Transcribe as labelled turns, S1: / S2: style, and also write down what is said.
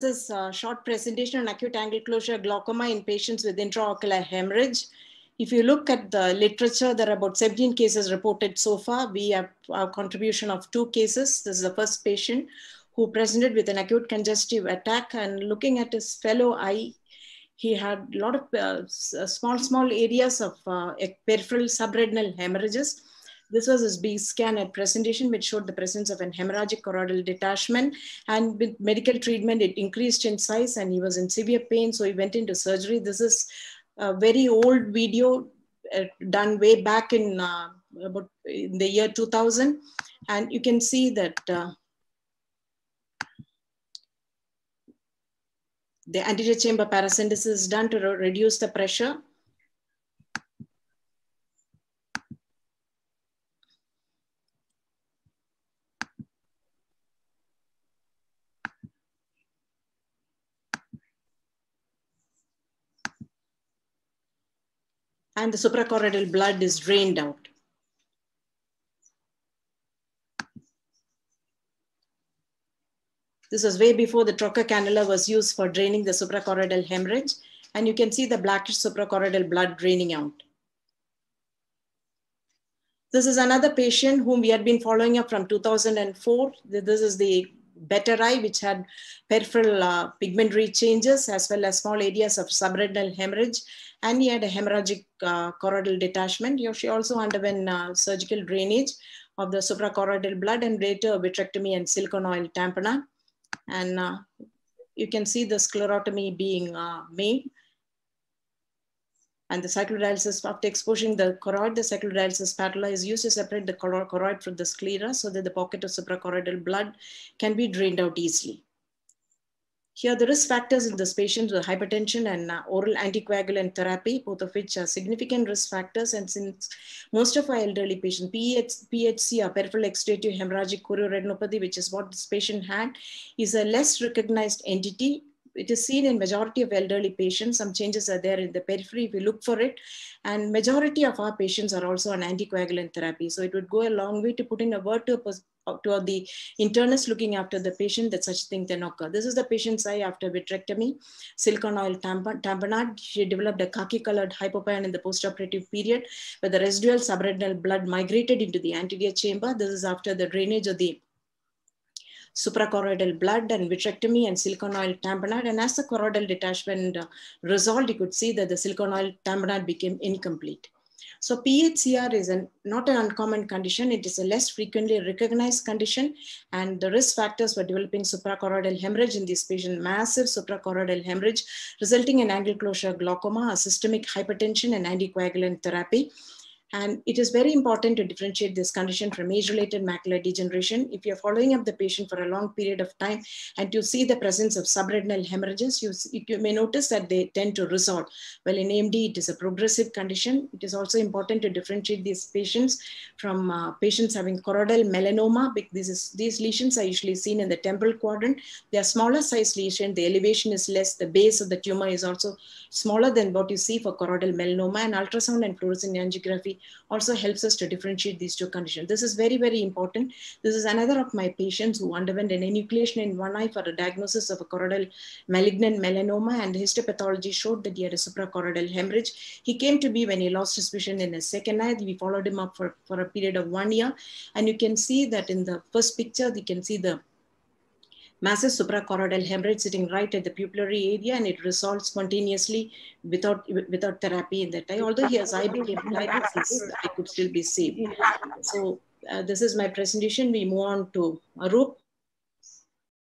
S1: This uh, short presentation on acute angle closure glaucoma in patients with intraocular hemorrhage. If you look at the literature, there are about 17 cases reported so far. We have a contribution of two cases. This is the first patient who presented with an acute congestive attack and looking at his fellow eye, he had a lot of uh, small, small areas of uh, peripheral subretinal hemorrhages this was his B scan at presentation, which showed the presence of an hemorrhagic choroidal detachment. And with medical treatment, it increased in size and he was in severe pain. So he went into surgery. This is a very old video uh, done way back in uh, about in the year 2000. And you can see that uh, the anterior chamber paracentesis is done to reduce the pressure and the suprachoroidal blood is drained out. This was way before the trocar cannula was used for draining the suprachoroidal hemorrhage. And you can see the blackish suprachoroidal blood draining out. This is another patient whom we had been following up from 2004. This is the better eye, which had peripheral uh, pigmentary changes as well as small areas of subretinal hemorrhage. And he had a hemorrhagic uh, choroidal detachment. She also underwent uh, surgical drainage of the suprachoroidal blood and later vitrectomy and silicone oil tamponade. And uh, you can see the sclerotomy being uh, made. And the cyclodialysis, after exposing the choroid, the cyclodialysis spatula is used to separate the choroid from the sclera so that the pocket of suprachoroidal blood can be drained out easily. Here, the risk factors in this patient were hypertension and uh, oral anticoagulant therapy, both of which are significant risk factors. And since most of our elderly patients, PH, PHC, or peripheral exudative hemorrhagic chorioretinopathy, which is what this patient had, is a less recognized entity it is seen in majority of elderly patients. Some changes are there in the periphery. If we look for it. And majority of our patients are also on anticoagulant therapy. So it would go a long way to put in a word to, a, to the internist looking after the patient that such thing can occur. This is the patient's eye after vitrectomy, silicone oil tampon, tamponade. She developed a khaki colored hypopyon in the postoperative period where the residual subretinal blood migrated into the anterior chamber. This is after the drainage of the suprachoroidal blood and vitrectomy and silicone oil tamponade. And as the choroidal detachment uh, resolved, you could see that the silicone oil tamponade became incomplete. So PHCR is an, not an uncommon condition. It is a less frequently recognized condition. And the risk factors for developing suprachoroidal hemorrhage in this patient, massive suprachoroidal hemorrhage, resulting in angle closure glaucoma, systemic hypertension, and anticoagulant therapy. And it is very important to differentiate this condition from age-related macular degeneration. If you're following up the patient for a long period of time and you see the presence of subretinal hemorrhages, you, you may notice that they tend to resolve. Well, in AMD, it is a progressive condition. It is also important to differentiate these patients from uh, patients having choroidal melanoma. This is, these lesions are usually seen in the temporal quadrant. They are smaller size lesion. The elevation is less. The base of the tumor is also smaller than what you see for choroidal melanoma. And ultrasound and fluorescent angiography also helps us to differentiate these two conditions. This is very, very important. This is another of my patients who underwent an enucleation in one eye for a diagnosis of a choroidal malignant melanoma and the histopathology showed that he had a suprachoroidal hemorrhage. He came to me when he lost his vision in his second eye. We followed him up for, for a period of one year. And you can see that in the first picture, you can see the massive suprachoroidal hemorrhage sitting right at the pupillary area and it resolved spontaneously without without therapy in that eye. Although he has eye dialysis, I could still be saved. So uh, this is my presentation. We move on to Arup.